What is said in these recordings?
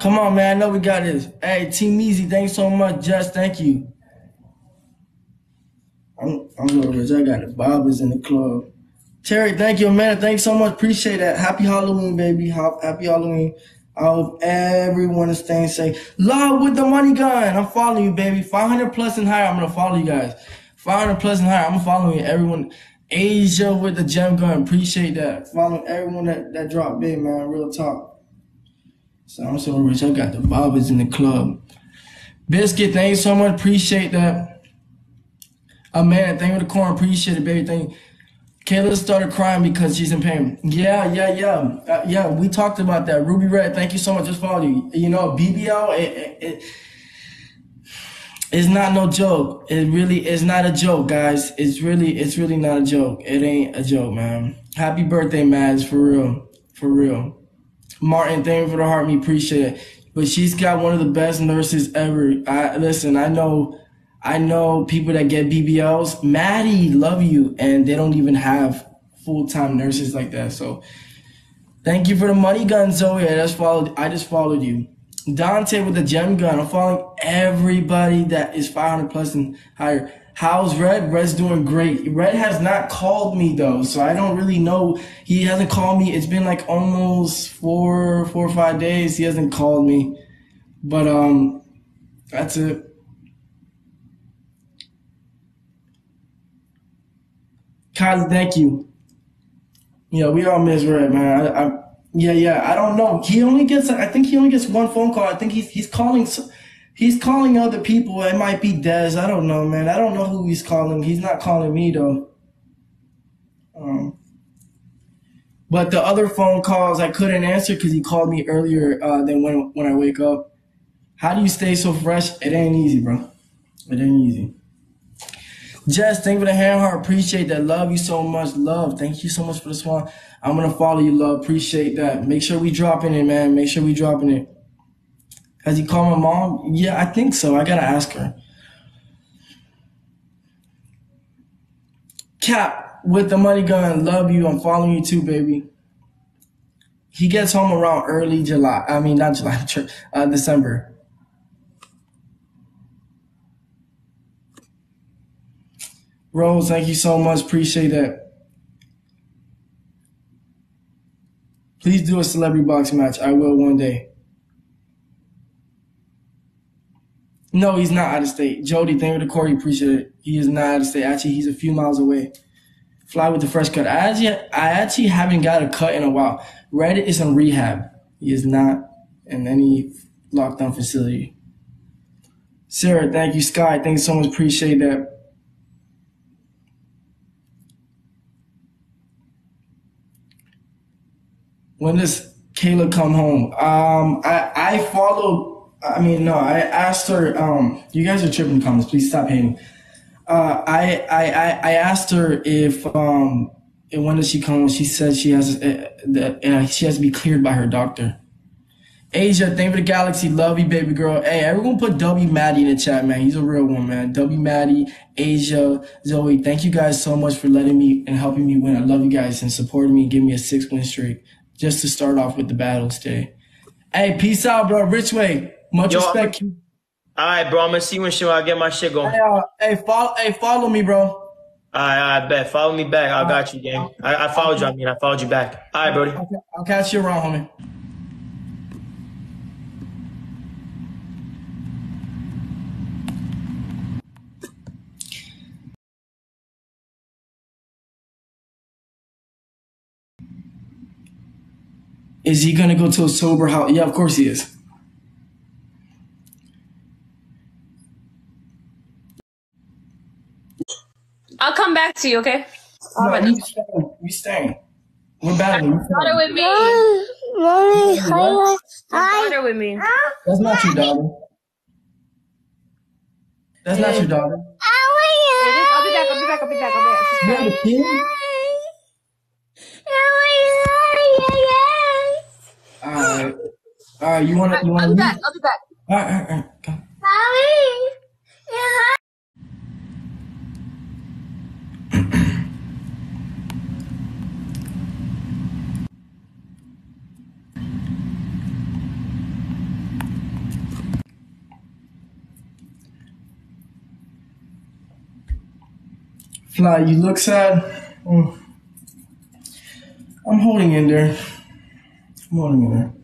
Come on, man. I know we got this. Hey, Team Easy, thanks so much. Just thank you. I'm, I'm rich. I got it. Bob is in the club. Terry, thank you, man. Thanks so much. Appreciate that. Happy Halloween, baby. Happy Halloween. I hope everyone is staying safe. Love with the money gun. I'm following you, baby. 500 plus and higher. I'm gonna follow you guys. 500 plus and higher. I'm following everyone. Asia with the gem gun. Appreciate that. Following everyone that, that dropped big, man. Real talk. So I'm so rich. I got the bobbers in the club. Biscuit, thank you so much. Appreciate that. Amanda, thank you for the corn. Appreciate it, baby. Thank you. Kayla started crying because she's in pain. Yeah, yeah, yeah. Uh, yeah, we talked about that. Ruby Red, thank you so much. Just follow you. You know, BBL, it, it, it, it's not no joke. It really is not a joke, guys. It's really, it's really not a joke. It ain't a joke, man. Happy birthday, Mads, for real. For real. Martin, thank you for the heart. Me appreciate it. But she's got one of the best nurses ever. I listen. I know, I know people that get BBLs. Maddie, love you, and they don't even have full time nurses like that. So, thank you for the money gun, Zoe. I just followed. I just followed you. Dante with the gem gun. I'm following everybody that is 500 plus and higher. How's Red? Red's doing great. Red has not called me though, so I don't really know. He hasn't called me. It's been like almost four, four or five days. He hasn't called me, but um, that's it. Kylie, thank you. Yeah, we all miss Red, man. I, I, yeah, yeah. I don't know. He only gets. I think he only gets one phone call. I think he's he's calling. He's calling other people. It might be Dez. I don't know, man. I don't know who he's calling. He's not calling me though. Um, but the other phone calls I couldn't answer because he called me earlier uh, than when when I wake up. How do you stay so fresh? It ain't easy, bro. It ain't easy. Jess, thank you for the hand heart. Appreciate that. Love you so much. Love. Thank you so much for the smile. I'm gonna follow you, love. Appreciate that. Make sure we dropping it, man. Make sure we dropping it. Has he called my mom? Yeah, I think so. I gotta ask her. Cap with the money gun. Love you. I'm following you too, baby. He gets home around early July. I mean, not July, uh, December. Rose, thank you so much. Appreciate that. Please do a celebrity box match. I will one day. No, he's not out of state. Jody, thank you the Corey. Appreciate it. He is not out of state. Actually, he's a few miles away. Fly with the fresh cut. I actually, I actually haven't got a cut in a while. Reddit is in rehab. He is not in any lockdown facility. Sarah, thank you. Sky, thank you so much. Appreciate that. When does Kayla come home? Um, I I follow I mean, no, I asked her, um, you guys are tripping comments. Please stop hating. Uh, I, I, I asked her if, um, and when does she come? She said she has, uh, uh, she has to be cleared by her doctor. Asia, thank for the galaxy. Love you, baby girl. Hey, everyone put W Maddie in the chat, man. He's a real one, man. W Maddie, Asia, Zoe, thank you guys so much for letting me and helping me win. I love you guys and supporting me and giving me a six win streak just to start off with the battles today. Hey, peace out, bro. Rich way. Much Yo, respect. All right, bro. I'm gonna see you when show I get my shit going. Hey, uh, hey, follow, hey, follow me, bro. All right, I bet. Follow me back. I got you, gang. I, I followed you. I mean, I followed you back. All right, Brody. I'll catch you around, homie. Is he gonna go to a sober house? Yeah, of course he is. I'll come back to you, okay? No, you staying. You staying. We're battling. Daughter with me. Mommy, hi. Daughter with me. That's not your daughter. That's not your daughter. I'll be back. I'll be back. I'll be back. I'll be back. All right, you want to? You want to? I'll be back. I'll be back. All right, all right, all right. Go. Mommy, yeah. Fly, you look sad. Mm. I'm holding in there. I'm holding in there.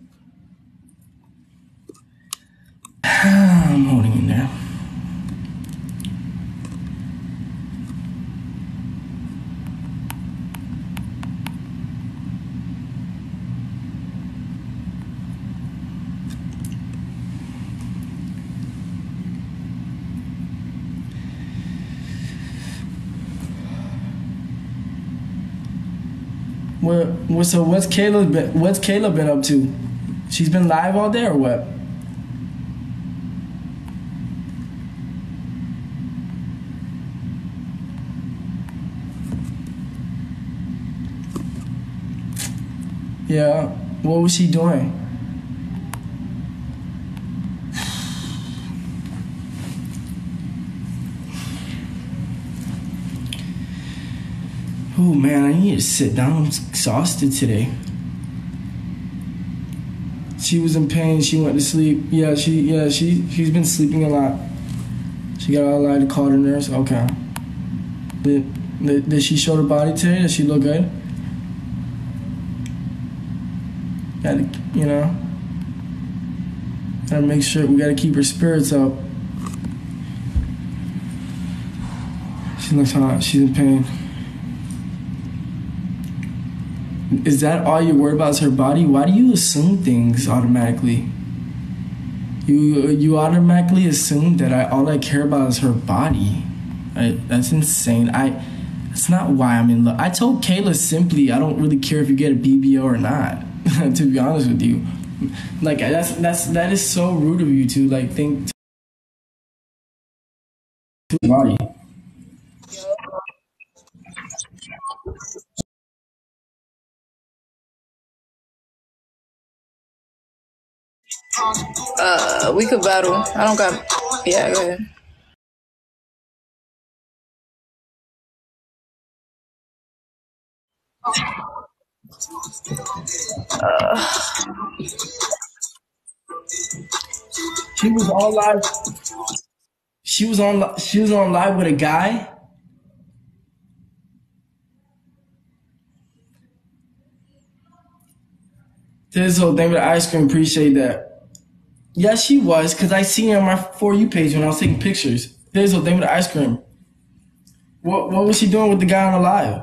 What, so what's Kayla been, what's Kayla been up to? She's been live all day or what? Yeah, what was she doing? Man, I need to sit down. I'm exhausted today. She was in pain. She went to sleep. Yeah, she yeah she she's been sleeping a lot. She got all night to call the nurse. Okay. Did, did, did she show her body today? Does she look good? Gotta you know. Gotta make sure we gotta keep her spirits up. She looks hot. She's in pain. Is that all you worry about is her body? Why do you assume things automatically? You you automatically assume that I all I care about is her body. I, that's insane. I that's not why I'm in love. I told Kayla simply I don't really care if you get a BBL or not. to be honest with you, like that's that's that is so rude of you to like think to body. Uh, we could battle. I don't got. Yeah, go ahead. Uh, She was on live. She was on. She was on live with a guy. This whole thing with the ice cream. Appreciate that. Yeah, she was because I seen her on my for you page when I was taking pictures. There's whole thing with the ice cream. What What was she doing with the guy on the live?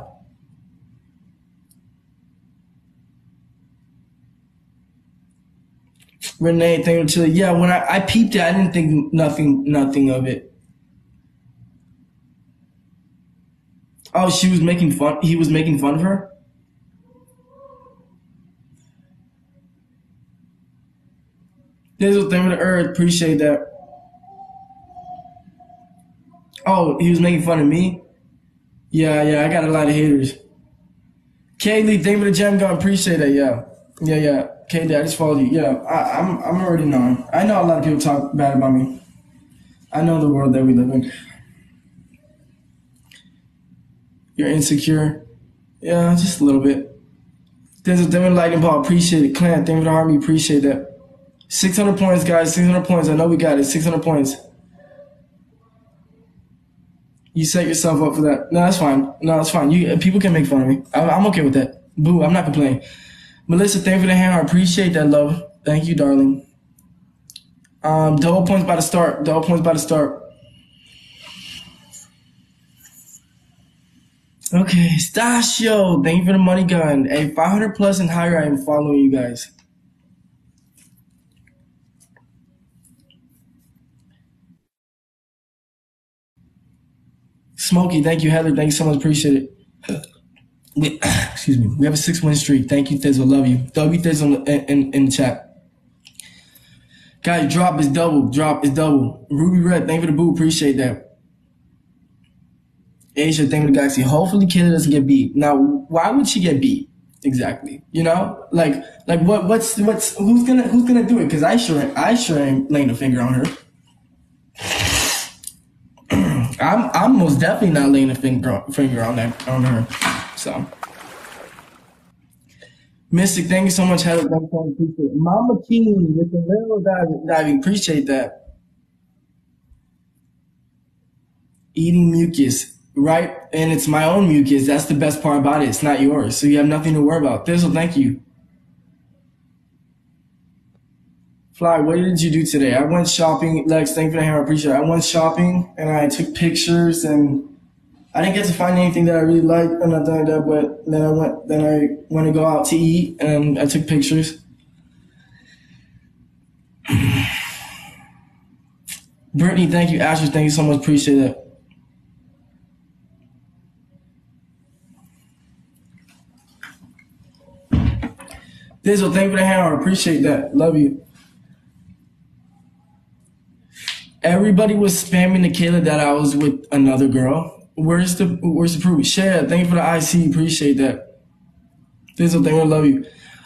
Renee, thank you, Chili. Yeah, when I, I peeped it, I didn't think nothing nothing of it. Oh, she was making fun. He was making fun of her. There's a thing with the earth. Appreciate that. Oh, he was making fun of me. Yeah, yeah. I got a lot of haters. Kaylee, thank you for the gem gun. Appreciate that. Yeah, yeah, yeah. Kaylee, I just followed you. Yeah, I, I'm I'm already known. I know a lot of people talk bad about me. I know the world that we live in. You're insecure. Yeah, just a little bit. There's a Demon Lightning Ball. Appreciate it. Clan, thank you for the army. Appreciate that. 600 points, guys. 600 points. I know we got it. 600 points. You set yourself up for that. No, that's fine. No, that's fine. You people can make fun of me. I'm, I'm okay with that. Boo. I'm not complaining. Melissa, thank you for the hand. I appreciate that, love. Thank you, darling. Um, double points by the start. Double points by the start. Okay, Stasio, thank you for the money gun. Hey, 500 plus and higher, I am following you guys. Smokey, thank you. Heather, thank you so much. Appreciate it. We, excuse me. We have a six win streak. Thank you, Thizzle. Love you. W Thizzle in, in, in the chat. Guys, drop is double. Drop is double. Ruby Red, thank you for the boo. Appreciate that. Asia, thank you for the galaxy. Hopefully, Kayla doesn't get beat. Now, why would she get beat? Exactly. You know, like, like what, what's, what's, who's gonna, who's gonna do it? Because I sure, I sure ain't laying a finger on her. I'm, I'm most definitely not laying a finger, finger on that, on her. So. Mystic, thank you so much. Mama King with the little diving, diving. Appreciate that. Eating mucus. right? And it's my own mucus. That's the best part about it. It's not yours. So you have nothing to worry about. Thistle, thank you. Fly, what did you do today? I went shopping. Lex, thank you for the hammer. I appreciate it. I went shopping and I took pictures and I didn't get to find anything that I really liked or nothing like that. But then I went, then I went to go out to eat and I took pictures. Brittany, thank you. Ashley, thank you so much. Appreciate it. Dizzle, thank you for the hammer. Appreciate that. Love you. Everybody was spamming Nikayla that I was with another girl. Where's the where's the proof? Share. Thank you for the IC. Appreciate that. Dizzle, thank you. I love you.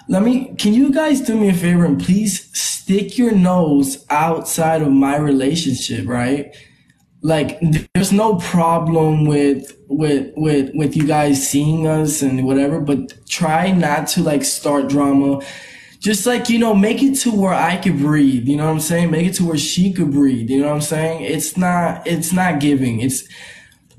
Let me. Can you guys do me a favor and please stick your nose outside of my relationship, right? Like, there's no problem with with with with you guys seeing us and whatever, but try not to like start drama. Just like you know, make it to where I could breathe. You know what I'm saying? Make it to where she could breathe. You know what I'm saying? It's not. It's not giving. It's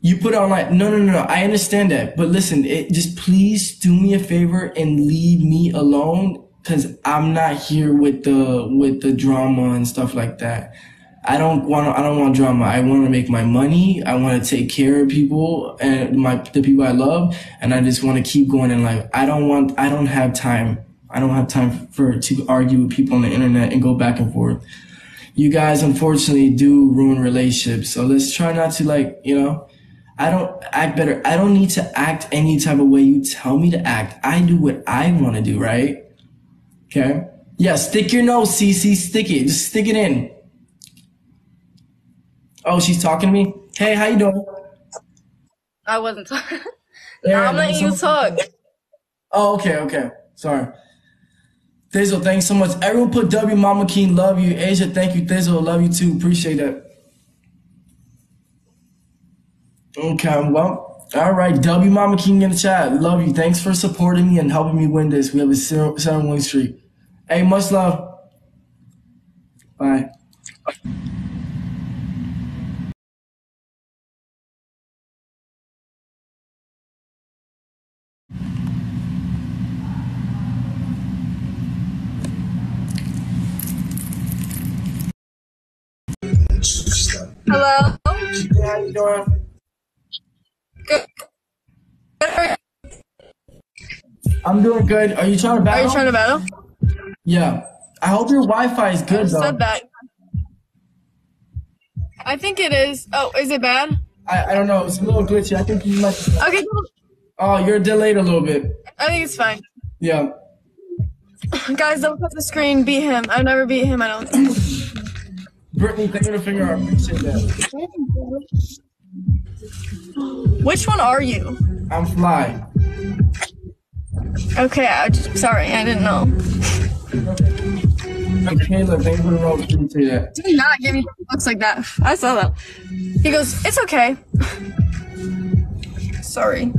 you put on like no no no no i understand that but listen it, just please do me a favor and leave me alone because i'm not here with the with the drama and stuff like that i don't want i don't want drama i want to make my money i want to take care of people and my the people i love and i just want to keep going in life i don't want i don't have time i don't have time for to argue with people on the internet and go back and forth you guys unfortunately do ruin relationships so let's try not to like you know I don't act better. I don't need to act any type of way you tell me to act. I do what I want to do, right? Okay. Yeah, stick your nose, CC. Stick it. Just stick it in. Oh, she's talking to me. Hey, how you doing? I wasn't talking. Aaron, I'm letting you talk. Oh, okay, okay. Sorry. Thizzle, thanks so much. Everyone put W Mama King, love you. Asia, thank you. Thizzle, love you too. Appreciate that. Okay, um, well, all right. W Mama King in the chat. Love you. Thanks for supporting me and helping me win this. We have a seven win streak. Hey, much love. Bye. Hello. How you doing? Good. I'm doing good. Are you trying to battle? Are you trying to battle? Yeah. I hope your Wi-Fi is good though. Said that. I think it is. Oh, is it bad? I, I don't know. It's a little glitchy. I think you might. Okay, Oh, you're delayed a little bit. I think it's fine. Yeah. Guys, don't cut the screen. Beat him. I've never beat him. I don't. Brittany, thank you for the finger. I appreciate that. Which one are you? I'm fly. Okay, I just, sorry, I didn't know. Michaela, thank you for the roll. Appreciate that. Do not give me looks like that. I saw that. He goes, it's okay. sorry.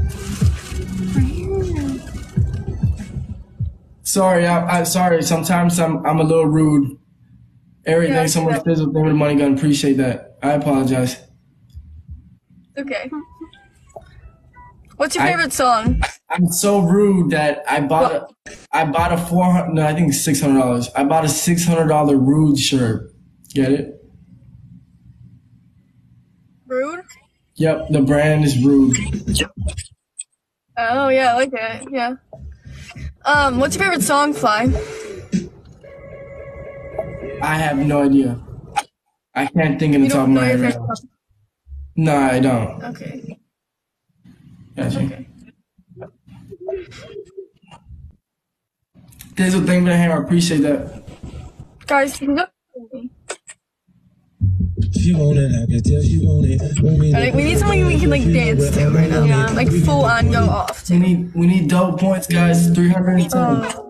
Sorry, I, I sorry. Sometimes I'm I'm a little rude. Eric, Yeah, thanks so much for the money gun. Appreciate that. I apologize. Okay. What's your I- favorite song? I'm so rude that I bought a I bought a four hundred no I think six hundred dollars. I bought a six hundred dollar rude shirt. Get it? Rude? Yep, the brand is rude. Oh yeah, I like it. Yeah. Um, what's your favorite song, Fly? I have no idea. I can't think in the You top of my head right now. No, I don't. Okay. Gotcha. Okay. There's a thing for the hammer. I appreciate that. Guys, can you go- If you want it, I can tell you want it. Want me Alright, we need something we can like dance to right now. Yeah. Like full on go off We to. need we need double points, guys. 310. Uh,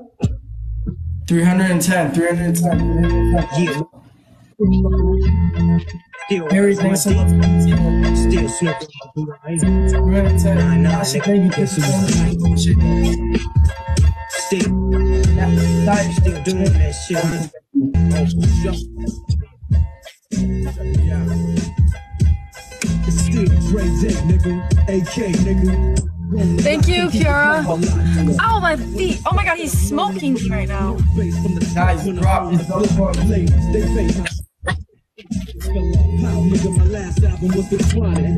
310. 310. 310. Yeah. Still, Harry, thanks so much. still slipping through the ice. 310. Nah, nah, Ashley, thank you. nigga. Thank you. Appreciate that. Still, still doing that shit. It's still J, nigga. AK, nigga. Thank you, Kiara. Ow, my feet. Oh my god, he's smoking me right now. Guys, drop this double part.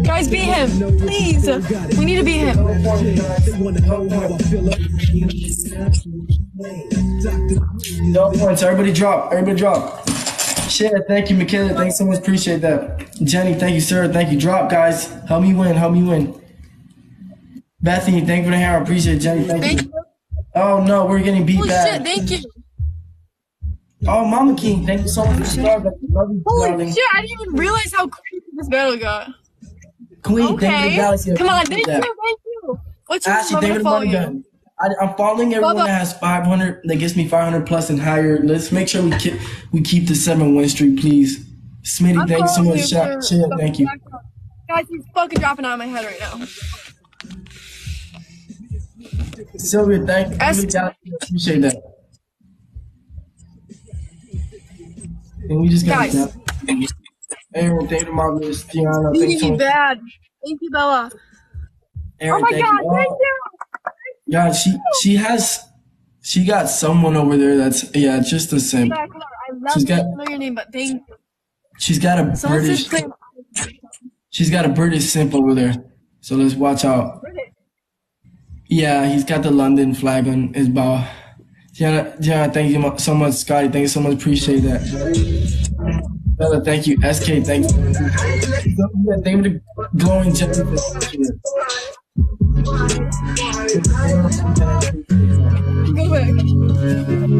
Guys, beat him. Please. We need to beat him. No points. Everybody drop. Everybody drop. Share. Thank you, Michaela. Thanks so much. Appreciate that. Jenny, thank you, sir. Thank you. Drop, guys. Help me win. Help me win. Bethany, thank you for the hair. I appreciate it. Jenny. Thank, Thank you. you. Oh no, we're getting beat Holy back. shit, thank you. Oh, Mama King, thank you so much oh, for. I love you, Holy darling. shit, I didn't even realize how crazy this battle got. Queen, thank you for Okay. galaxy. Come on, thank you, thank you. What's your Ashley, I'm thank gonna you for follow you. I, I'm following everyone that has 500, that gets me 500 plus and higher. Let's make sure we keep, we keep the seven win streak, please. Smitty, I'm thank you so much. Shaq, for thank you. Guys, he's fucking dropping out of my head right now. Sylvia, thank you. The galaxy. Appreciate that. And we just got Guys. that. Aaron, thank you, Marvelous. Tiana, thank you bad. Thank you, Bella. Aaron, Oh my thank god, you. thank you. God, she she has she got someone over there that's yeah, just a simp. I love She's got- know your name, but thank you. She's got a Someone British she's got a British simp over there. So let's watch out. Yeah, he's got the London flag on his bow. Gianna, Gianna, thank you so much. Scotty, thank you so much. Appreciate that. Bella, thank you. SK, thank you. Thank you for the glowing jellyfish. Go back.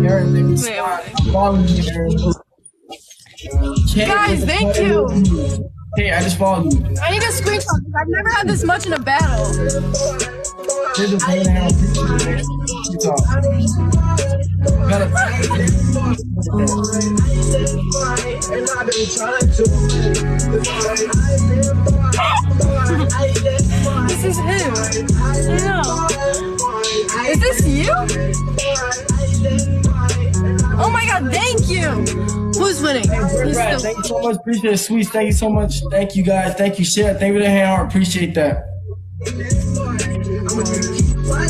Aaron, thank you. Wait, wait. I'm following you, Aaron. Kay, Guys, thank you. Hey, I just followed you. I need a screenshot because I've never had this much in a battle. Here's a phone now. You talk. Bella, This is him. I. Is this you? Oh my god, thank you. Who's winning? He's still- thank you so much. Appreciate it. Sweet. Thank you so much. Thank you guys. Thank you, Share. Thank you to the hand heart. Appreciate that. I,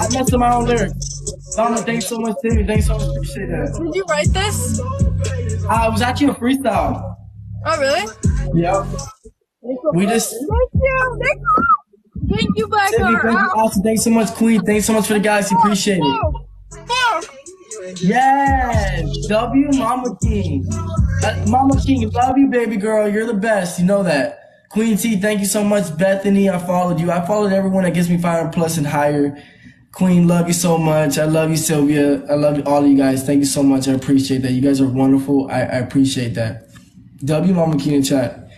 I messed up my own lyrics. Donna, thanks so much, Timmy. Thanks so much. Appreciate that. Did you write this? Uh, it was actually a freestyle. Oh, really? Yep. We just. Thank you. Thank you. Thank you, Black Timmy, thank you, Austin. Thanks so much, Queen. Thanks so much for the guys. Appreciate it. Yes, W Mama King. Uh, Mama King, love you, baby girl. You're the best. You know that. Queen T, thank you so much. Bethany, I followed you. I followed everyone that gets me 500 plus and higher. Queen, love you so much. I love you, Sylvia. I love all of you guys. Thank you so much. I appreciate that. You guys are wonderful. I, I appreciate that. W Mama King in chat.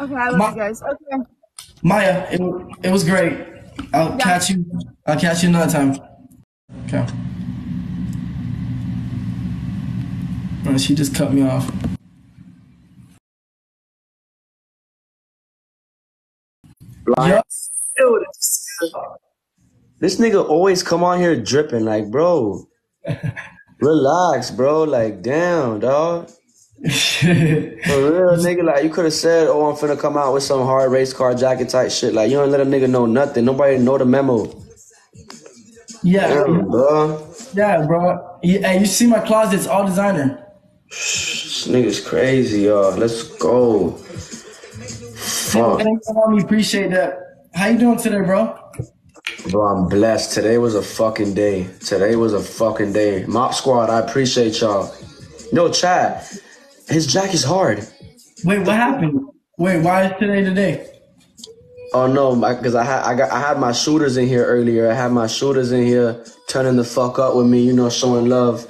Okay, I love Ma- you guys. Okay. Maya, it, it was great. I'll catch you. I'll catch you another time. Okay. She just cut me off. Yup. This nigga always come on here dripping, like, bro. Relax, bro. Like, damn, dog. For real, nigga. Like, you could have said, "Oh, I'm finna come out with some hard race car jacket type shit." Like, you don't let a nigga know nothing. Nobody know the memo. yeah, Damn, bro. yeah, bro. Yeah, hey, you see my closet? It's all designer. Nigga's crazy, y'all. Let's go. Fuck, Thanks having. Appreciate that. How you doing today, bro? bro. I'm blessed. Today was a fucking day. Today was a fucking day. Mop Squad, I appreciate y'all. No, Chad. His jack is hard. Wait, what happened? Wait, why is today today? Oh no, because I had I got I had my shooters in here earlier. I had my shooters in here turning the fuck up with me, you know, showing love.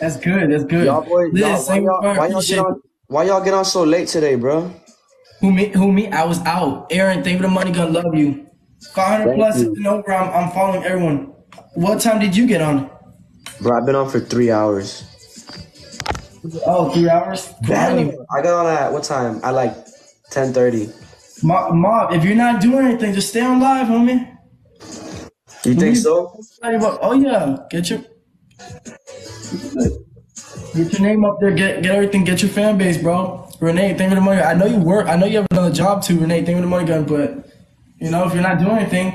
That's good. That's good. Y'all boys, Liz, y'all, why, y'all, why, y'all get on, why y'all get on so late today, bro? Who me? Who me? I was out. Aaron, thank you for the money. Gonna love you. 500 Thank plus you. and over. I'm, I'm following everyone. What time did you get on? Bro, I've been on for three hours. Oh, three hours. Damn. I got on at what time? At like ten thirty. Mob, Mob, if you're not doing anything, just stay on live, homie. You think so? Tell you what- Oh yeah, get your. Get your name up there. Get get everything. Get your fan base, bro. Renee, thank you for the money. I know you work. I know you have another job too, Renee. Thank you for the money gun. But you know, if you're not doing anything,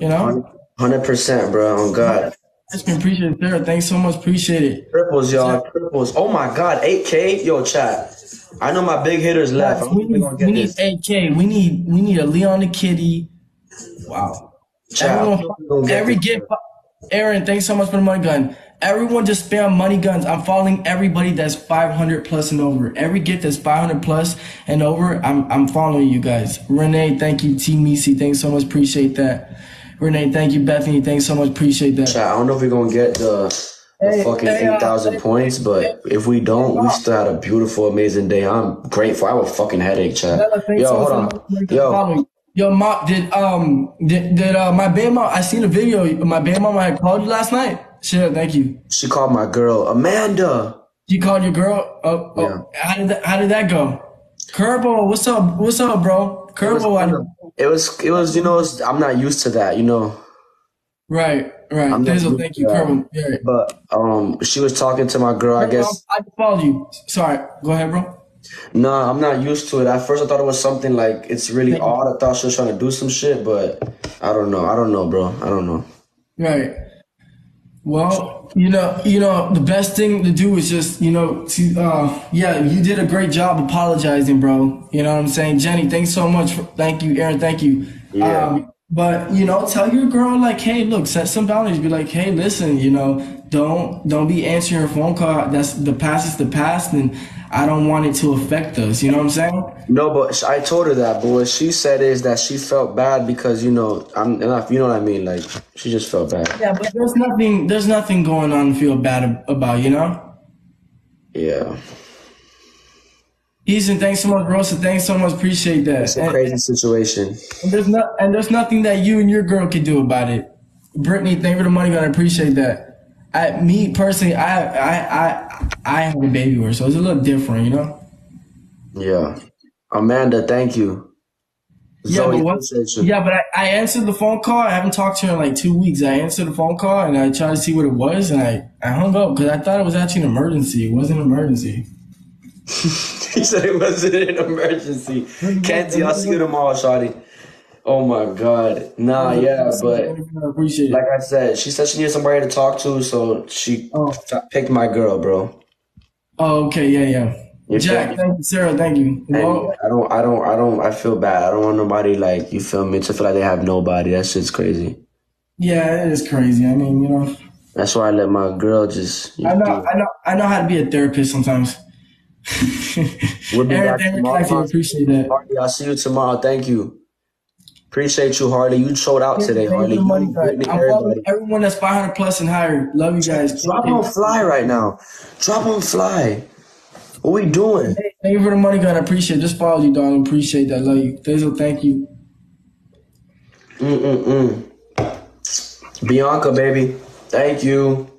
you know, Hundred percent, bro. On God. it's been appreciated. Sarah, thanks so much. Appreciate it. Triples, y'all. Triples. Oh my God. 8K. Yo, chat. I know my big hitters left. I'm We need, we need this. AK. We need we need a Leon the Kitty. Wow. Chat. Every gift. Aaron, thanks so much for the money gun. Everyone just spam money guns. I'm following everybody that's 500 plus and over. Every gift that's 500 plus and over, I'm I'm following you guys. Renee, thank you. T Misi, thanks so much. Appreciate that. Renee, thank you. Bethany, thanks so much. Appreciate that. Chat, I don't know if we're gonna get the, the Hey, fucking hey, uh, 8,000 hey, points, but if we don't, we still had a beautiful, amazing day. I'm grateful. I have a fucking headache, chat. Yo, hold on. Yo. Yo, ma, did um did, did uh my baby mom? I seen a video. My baby mama had called you last night. Sure, thank you. she called my girl, Amanda. You called your girl. Oh, oh, Yeah. how did that, how did that go? Curbo, what's up? What's up, bro? Curbo, I, It was, it was, you know, it's, I'm not used to that, you know. right, right. I'm Dizzle, thank you. Curbo. Yeah. But um, she was talking to my girl. I guess I followed you. Sorry, go ahead, bro. no, I'm not used to it. At first, I thought it was something like it's really Thank you. odd. I thought she was trying to do some shit, but I don't know. I don't know, bro. I don't know. Right. Well, you know, you know, the best thing to do is just, you know, to, uh, yeah, you did a great job apologizing, bro. You know what I'm saying? Jenny, thanks so much. For, thank you, Aaron. Thank you. Yeah. Um, but you know, tell your girl like, hey, look, set some boundaries. Be like, hey, listen, you know, don't don't be answering her phone call. That's the past is the past, and I don't want it to affect us. You know what I'm saying? No, but I told her that. But what she said is that she felt bad because you know I'm enough. You know what I mean? Like she just felt bad. Yeah, but there's nothing there's nothing going on to feel bad about. You know. Yeah, Ethan, thanks so much, Rosa. Thanks so much. Appreciate that. it's a And, crazy situation. and there's not and there's nothing that you and your girl can do about it. Brittany, thank you for the money. Gonna appreciate that. I, me personally, I, I, I, I have a baby with so it's a little different, you know. Yeah, Amanda, thank you. Yeah, Zoe, but what? Yeah, but I, I answered the phone call. I haven't talked to her in like two weeks. I answered the phone call and I tried to see what it was, and I, I hung up because I thought it was actually an emergency. It wasn't an emergency. he said it wasn't an emergency. Kenzie, I'll see you tomorrow, Shawty. Oh my god. Nah, yeah, but appreciate like I said, she said she needed somebody to talk to, so she Oh. picked my girl, bro. Oh, okay, yeah, yeah. You Jack, thank you, Sarah, thank you. Well, I don't, I don't, I don't, I feel bad. I don't want nobody like you feel me to feel like they have nobody. That shit's crazy. yeah, it is crazy. I mean, you know, That's why I let my girl just. I know, I know, I know how to be a therapist sometimes. We'll be Aaron, back tomorrow. thank you, appreciate that. I'll see you tomorrow. Thank you. Appreciate you, Harley. You showed out today, Thank you Harley. money, You, guys. Brittany, I'm following everybody. everyone that's 500 plus and higher. Love you guys. Drop on fly right now. Drop on fly. What we doing? Thank you for the money, gun. I appreciate it. Just follow you, darling. Appreciate that. Love you. Thazel, thank you. Mm-mm-mm. Bianca, baby. Thank you.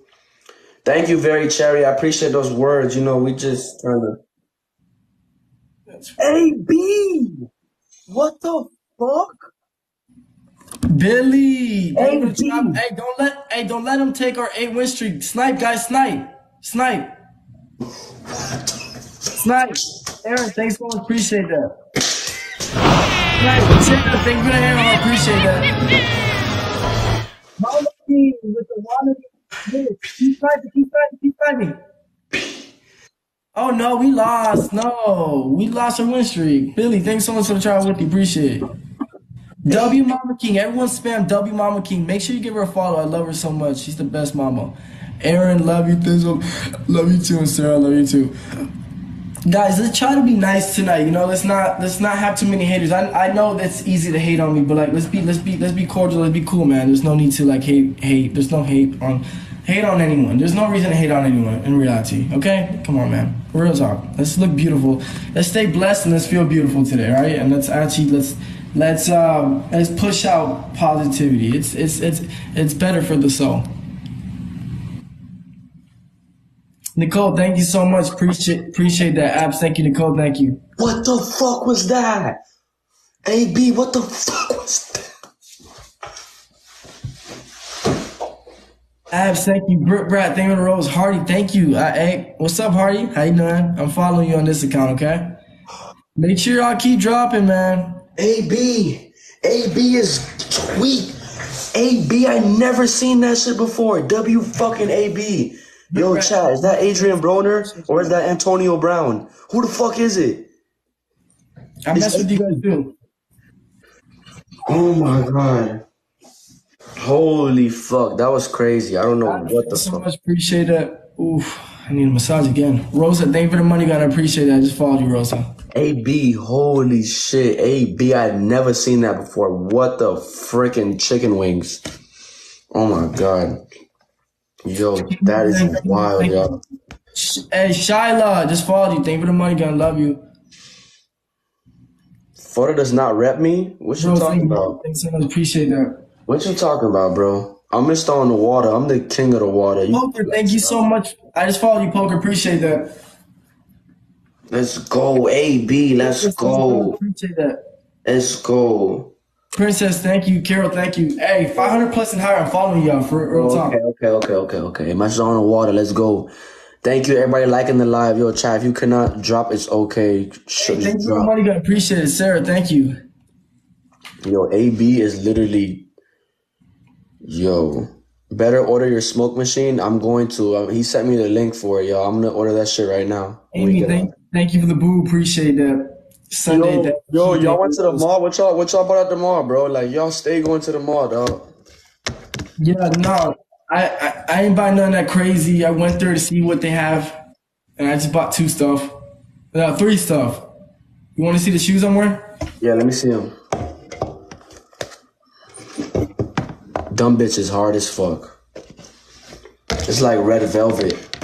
Thank you, very cherry. I appreciate those words. You know, we just trying to. Hey, B. What the fuck? Billy. thank you for the Hey, drop. B. Hey, don't let hey, don't let him take our eight win streak. Snipe, guys, snipe. Snipe. Snipe. Aaron, thanks so much. Appreciate that. Snipe, Sarah, thank you for the arrow. I appreciate that. With the water. Keep sniping, keep sniping, keep sniping. Oh no, we lost. No, we lost our win streak. Billy, thanks so much for the trial with you. Appreciate it. W Mama King. Everyone spam W Mama King. Make sure you give her a follow. I love her so much. She's the best mama. Aaron, love you, Thizzle. Love you too, and Sarah, love you too. Guys, let's try to be nice tonight. You know, let's not let's not have too many haters. I I know that's easy to hate on me, but like let's be let's be let's be cordial. Let's be cool, man. There's no need to like hate hate. There's no hate on hate on anyone. There's no reason to hate on anyone in reality. Okay, come on, man. Real talk. Let's look beautiful. Let's stay blessed and let's feel beautiful today, all right? And let's actually let's let's um let's push out positivity. It's it's it's it's better for the soul. Nicole, thank you so much. Appreciate appreciate that. Abs, thank you, Nicole. Thank you. What the fuck was that? AB, what the fuck was that? Abs, thank you. Britt Brat, thank you the rose. Hardy, thank you. Uh, hey, what's up, Hardy? How you doing? I'm following you on this account, okay? Make sure y'all keep dropping, man. AB, AB is tweet. AB, I never seen that shit before. W fucking AB. Yo, chat, is that Adrien Broner or is that Antonio Brown? Who the fuck is it? I mess with you guys too. Oh my god. Holy fuck, that was crazy. I don't know what the so fuck. much appreciate that. Oof, I need a massage again. Rosa, thank you for the money, gun. I appreciate that. I just followed you, Rosa. AB, holy shit. AB, I had never seen that before. What the freaking chicken wings? Oh my god. Yo, that is wild, yo. Hey, Shyla, just followed you. Thank you for the money, gun. Love you. Photo does not rep me? What you Bro, talking thank about? Thanks so much. Appreciate that. What you talking about, bro? I'm Mr. on the water. I'm the king of the water. You- Poker, thank you so much. I just followed you, Poker. Appreciate that. Let's go, AB. Let's go. Appreciate that. Let's go. Princess, thank you. Carol, thank you. Hey, 500 plus and higher. I'm following y'all for real talk. Okay, okay, okay, okay, okay. My on the water. Let's go. Thank you, everybody, liking the live. Yo, chat, if you cannot drop, it's okay. Should Thank you everybody. drop. Appreciate it. Sarah, thank you. Yo, AB is literally, yo, better order your smoke machine. I'm going to. Uh, he sent me the link for it, yo. I'm gonna order that shit right now. When we Amy, get thank. Thank you for the boo. Appreciate that. Sunday, Yo, thank yo, y'all went to the mall. What y'all, what y'all bought at the mall, bro? Like y'all stay going to the mall, dog. Yeah, no, I, I, I ain't buy none that crazy. I went there to see what they have, and I just bought two stuff. No, three stuff. You want to see the shoes I'm wearing? Yeah, let me see them. Dumb bitch is hard as fuck. It's like red velvet.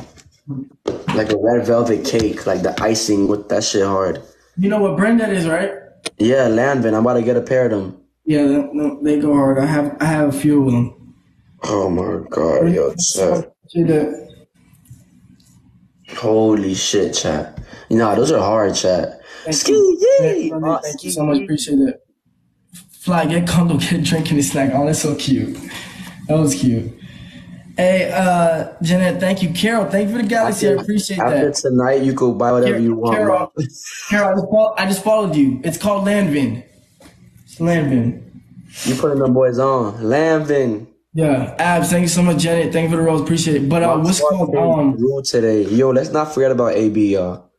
Like a red velvet cake. Like the icing with that shit hard. You know what brand that is, right? Yeah, Lanvin. I'm about to get a pair of them. Yeah, they, no, they go hard. I have I have a few of them. Oh my god, yo, chat. Holy shit, chat. You know, those are hard, chat. Thank Ski, you. yay! Thank Uh, you so much. Appreciate it. Fly, get condo, get drinking. It's like. Oh, that's so cute. That was cute. Hey, uh, Jeanette, thank you. Carol, thank you for the galaxy. I appreciate that. After that. tonight, you could buy whatever you want, Carol. Carol, I just, fol- I just followed you. It's called Lanvin. It's Lanvin. You putting them boys on. Lanvin. Yeah, abs. Thank you so much, Janet. Thank you for the rose. Appreciate it. But uh, what's called um, Rule today. Yo, let's not forget about AB, y'all.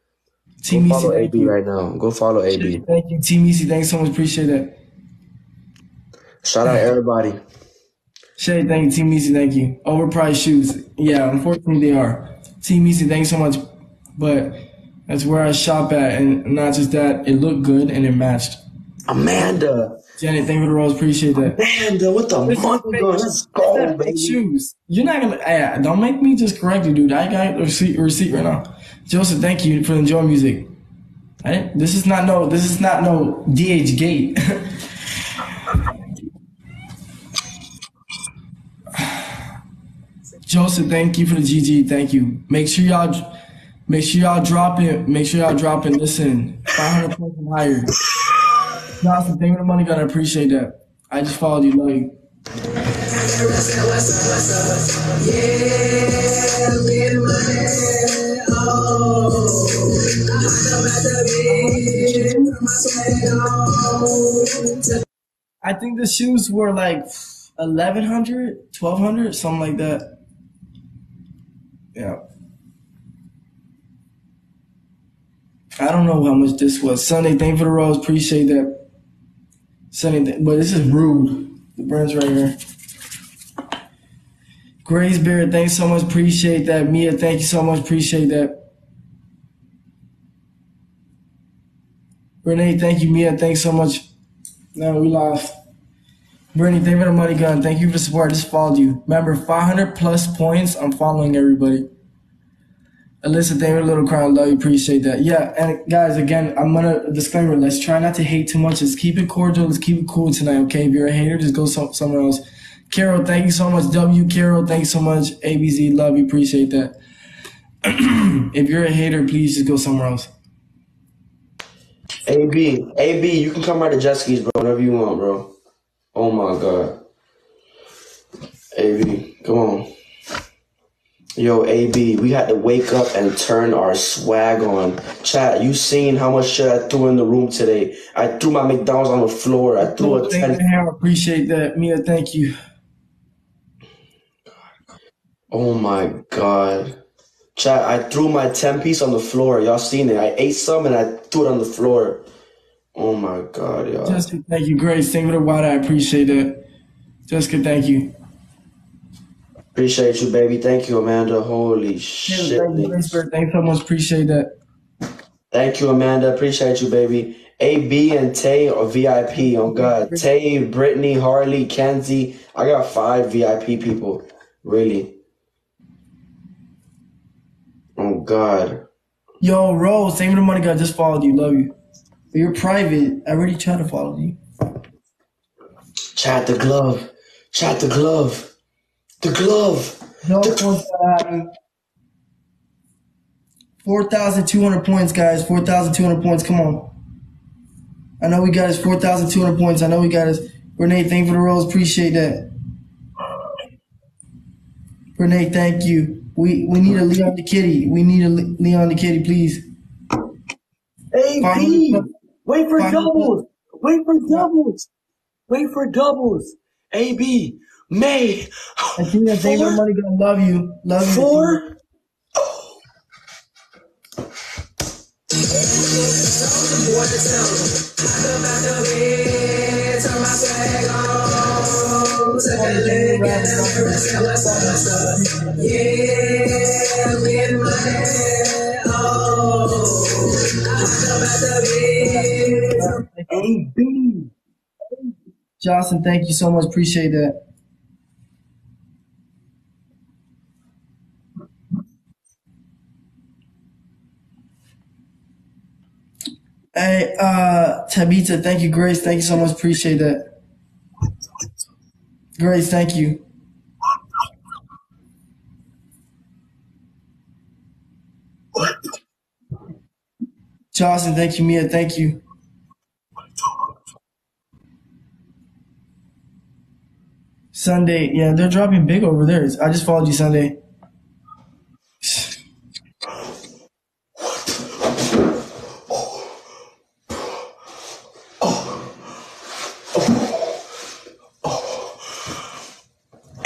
Team Go follow Easy? AB you. right now. Go follow AB. Thank you, Team Easy. Thanks so much. Appreciate it. Shout out everybody. Shay, thank you. Team Easy, thank you. Overpriced shoes. Yeah, unfortunately they are. Team Easy, thanks so much. But that's where I shop at. And not just that, it looked good and it matched. Amanda. Janet, thank you for the rose. Appreciate that. Amanda, what the fuck? Let's go, Fake baby. shoes. You're not gonna. Hey, don't make me just correct you, dude. I got a receipt, receipt right now. Joseph, thank you for enjoying music. Hey, this is not no. This is not no DHgate. Joseph, thank you for the GG. Thank you. Make sure y'all, make sure y'all drop it. Make sure y'all drop it. Listen, 500 plus and higher. Johnson, thank you for the money. I appreciate that. I just followed you. Love you. I think the shoes were like 1100 1200 something like that. Yeah. I don't know how much this was. Sunday, thank you for the rose. Appreciate that. Sunday, but this is rude. The brand's right here. Grace Bear, thanks so much. Appreciate that. Mia, thank you so much. Appreciate that. Renee, thank you. Mia, thanks so much. Now we lost. Brittany, thank you for the money gun. Thank you for the support. I just followed you. Remember, 500 plus points. I'm following everybody. Alyssa, thank you for the little crown. Love you. Appreciate that. Yeah, and guys, again, I'm gonna disclaimer. Let's try not to hate too much. Let's keep it cordial. Let's keep it cool tonight. Okay, if you're a hater, just go some, somewhere else. Carol, thank you so much. W, Carol, thanks so much. ABZ, love you. Appreciate that. if you're a hater, please just go somewhere else. AB, AB, you can come by to jet skis, bro, whenever you want, bro. Oh my god. AB, come on. Yo, AB, we had to wake up and turn our swag on. Chat, you seen how much shit I threw in the room today? I threw my McDonald's on the floor. I threw a Thank 10. you, I appreciate that. Mia, thank you. Oh my god. Chat, I threw my 10 piece on the floor. Y'all seen it. I ate some and I threw it on the floor. Oh my god, y'all. Jessica, thank you. Grace, thank you for the water. I appreciate that. Jessica, thank you. Appreciate you, baby. Thank you, Amanda. Holy shit. Thank you, Grace. Thanks so much. Appreciate that. Thank you, Amanda. Appreciate you, baby. AB and Tay are VIP. Oh God, Tay, Brittany, Harley, Kenzie. I got five VIP people. Really. Oh God. Yo, Rose, thank you the money. God, just followed you. Love you. But you're private. I already tried to follow you. Chat the glove. Chat the glove. The glove. No points um, 4,200 points, guys. 4,200 points. Come on. I know we got us 4,200 points. I know we got us. Renee, thank you for the rose. Appreciate that. Renee, thank you. We we need a Leon the Kitty. We need a Leon the Kitty, please. AB. Wait for doubles. Wait for doubles. Wait for doubles. AB. May. Athena, thank you for the money. God, love you. Love you. Athena. Four. AB. Johnson, thank you so much. Appreciate that. Hey, uh, Tabitha, thank you. Grace, thank you so much. Appreciate that. Grace, thank you. Johnson, thank you. Mia, thank you. Sunday, yeah, they're dropping big over there. I just followed you Sunday.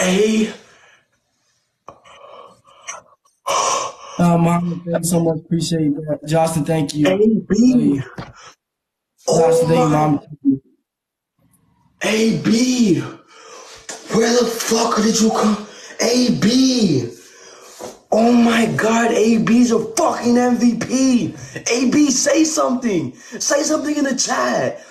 A. Uh, Mom, thank you so much. Appreciate that. Justin, thank you. AB. you. Justin, thank you, Oh. Mom. Thank you. Where the fuck did you come? AB. Oh my god, AB's a fucking MVP. AB, say something. Say something in the chat.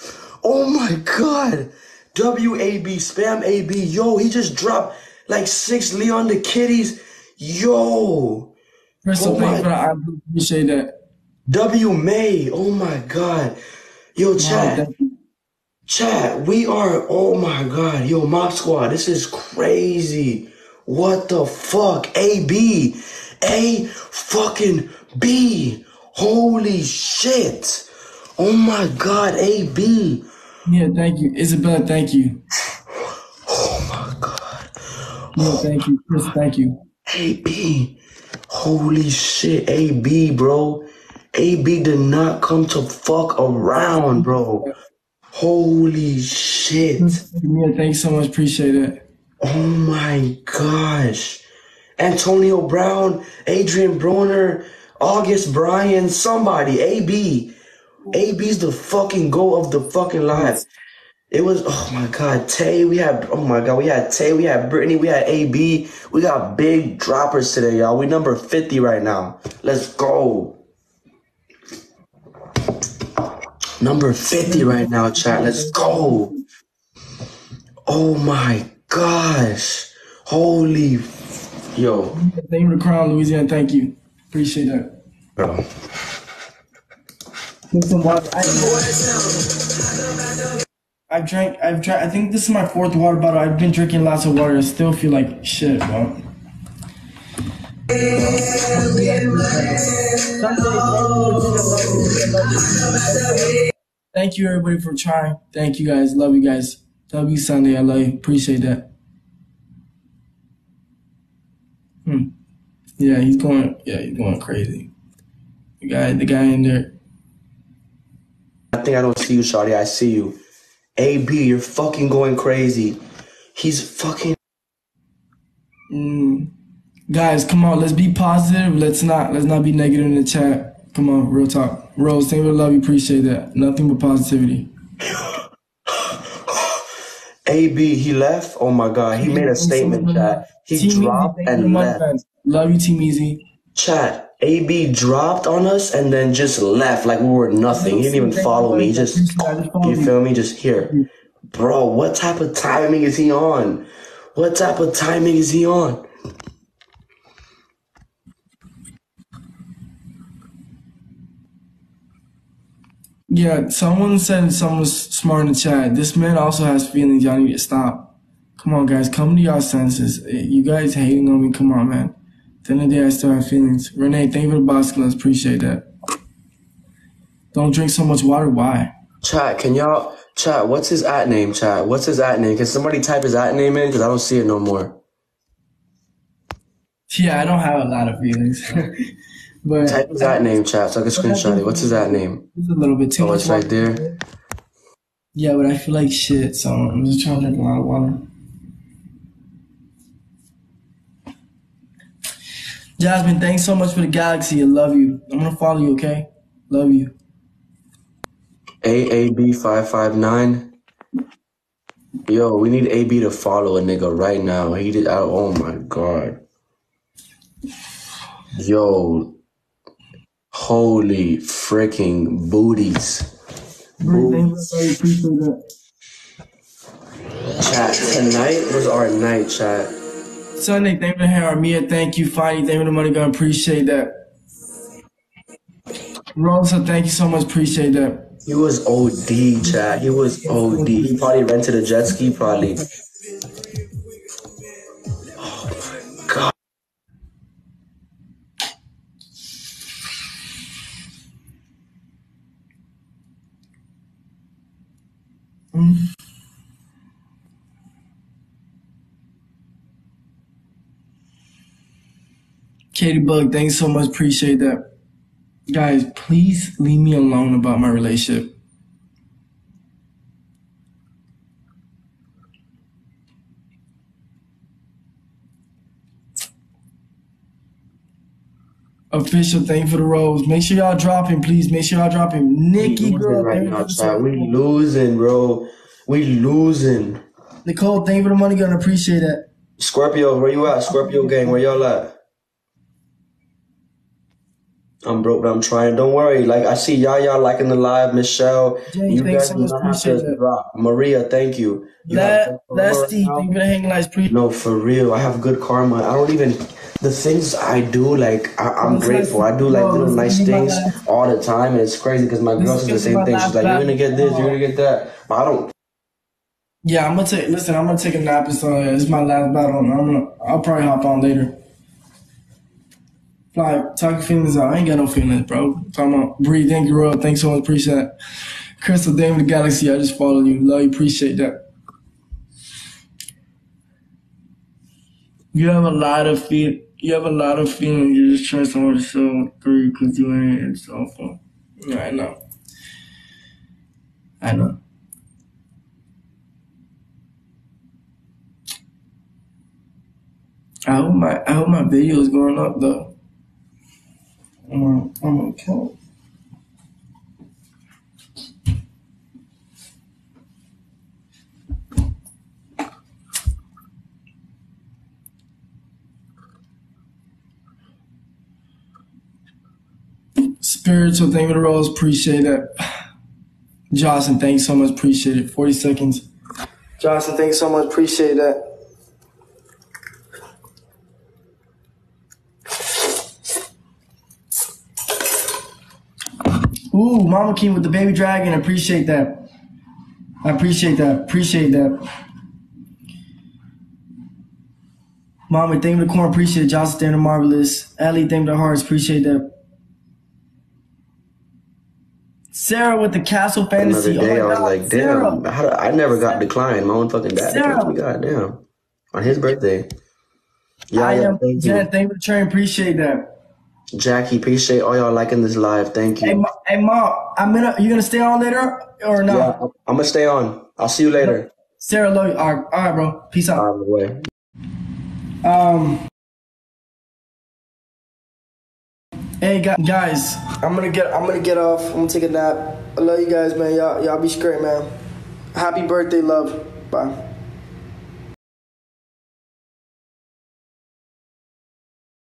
Oh my god. WAB, spam AB. Yo, he just dropped like six Leon the Kitties. Yo. Crystal, Oh my- I appreciate that. W May. Oh my god. Yo, chat. you. Chat, we are, oh my god, yo, Mob Squad, this is crazy. What the fuck? A, B, A, fucking B. Holy shit. Oh my god, A, B. Yeah, thank you. Isabella, thank you. Oh my god. Yeah, thank you. Chris, thank you. A, B. Holy shit, A, B, bro. A, B did not come to fuck around, bro. Holy shit. Mm-hmm. Yeah, thank you so much. Appreciate it. Oh my gosh. Antonio Brown, Adrien Broner, August Bryan, somebody, AB. AB's the fucking goal of the fucking life. It was, oh my God, Tay, we had, oh my God, we had Tay, we had Brittany, we had AB. We got big droppers today, y'all. We number 50 right now. Let's go. Number 50 right now, chat. Let's go. Oh my gosh. Holy, f- yo. Thank you for the crown, Louisiana. Thank you. Appreciate that. Bro. Drink some water. I, I've drank. I've tried. I think this is my fourth water bottle. I've been drinking lots of water. I still feel like shit, bro. Thank you, everybody, for trying. Thank you, guys. Love you guys. W Sunday. I love you. Appreciate that. Hmm. Yeah, he's going. Yeah, he's going crazy. The guy, the guy in there. I think I don't see you, Shawty. I see you. AB, you're fucking going crazy. He's fucking. Mm. Guys, come on. Let's be positive. Let's not. Let's not be negative in the chat. Come on, real talk. Rose, thank you for love. You appreciate that. Nothing but positivity. AB, he left. Oh my god, he made a statement, chat. He Team dropped thank you for the and left. guys. Love you, Team Easy. Chat. AB dropped on us and then just left like we were nothing. He didn't even follow me. He just, you feel me? Just here. Bro, what type of timing is he on? What type of timing is he on? Yeah, someone said someone was smart in the chat. This man also has feelings. Y'all need to stop. Come on, guys. Come to y'all senses. Eh, You guys hating on me. Come on, man. At the end of the day, I still have feelings. Renee, thank you for the box gloves. Appreciate that. Don't drink so much water. Why? Chat, can y'all, chat, what's his at name, chat? What's his at name? Can somebody type his at name in? Because I don't see it no more. Yeah, I don't have a lot of feelings. but Type his at name, chat, so I can screenshot it. What's his at name? it's a little bit too Oh, much it's right there. Yeah, but I feel like shit, so I'm just trying to drink a lot of water. Jasmine, thanks so much for the galaxy. I love you. I'm gonna follow you, okay? Love you. AAB559. Yo, we need AB to follow a nigga right now. He did, oh my god. Yo, holy freaking booties. Bro, thanks, I appreciate that. Chat, tonight was our night, chat. Sunday, thank you for hair. Mia, thank you. Finally, thank you for the money. Gonna appreciate that. Rosa, thank you so much. Appreciate that. He was OD, chat. He was OD. He probably rented a jet ski, probably. Katie Bug, thanks so much. Appreciate that. Guys, please leave me alone about my relationship. Official, thank you for the rose. Make sure y'all drop him, please. Make sure y'all drop him. Nikki, girl, right now. We losing, bro. We losing. Nicole, thank you for the money. Gonna appreciate that. Scorpio, where you at? Scorpio gang, where y'all at? I'm broke, but I'm trying. Don't worry. Like I see y'all, y'all liking the live. Michelle, James, you guys so do much. not have Appreciate to drop. Maria, thank you. You That, that's karma right Steve. now? Thank you hanging lights. Pre- No, for real. I have good karma. I don't even the things I do. Like I, I'm It's grateful. I do like no, little nice things all the time, and it's crazy because my girl says the same thing. She's like, "You're gonna get this. You're gonna get that." But I don't. Yeah, I'm gonna take. Listen, I'm gonna take a nap and stuff. Uh, it's my last battle. I'm gonna. I'll probably hop on later. Like talking feelings out. I ain't got no feelings, bro. Talking about breathe. Thank you, bro. Thanks so much. Appreciate that. Crystal, David, the Galaxy. I just followed you. Love you. Appreciate that. You have a lot of feel. You have a lot of feelings. You're just trying someone to show through because you ain't. It's awful. Yeah, I know. I know. I hope my I hope my video is going up though. I'm I'm okay. Spiritual thing with the rose, appreciate that. Johnson, thanks so much, appreciate it. 40 seconds. Johnson, thanks so much, appreciate that. Mama King with the baby dragon. Appreciate that. I appreciate that. Appreciate that. Mama, thank you the corn. Appreciate thank the marvelous. Ellie, thank you the hearts. Appreciate that. Sarah with the Castle Another day, I oh my was God, like, Sarah. "Damn, how do, I never got declined." My own fucking dad declined me. Goddamn, on his birthday. Yeah, I yeah, am. thank Jen, you. thank you for the train. Appreciate that. Jackie, appreciate all y'all liking this live. Thank Hey, you. Ma, hey, mom, I'm gonna. You gonna stay on later or no? Yeah, I'm gonna stay on. I'll see you later. Sarah, love you. All right, all right, bro. Peace out. On the way. Um. Hey guys, I'm gonna get. I'm gonna get off. I'm gonna take a nap. I love you guys, man. Y'all, y'all be straight, man. Happy birthday, love. Bye.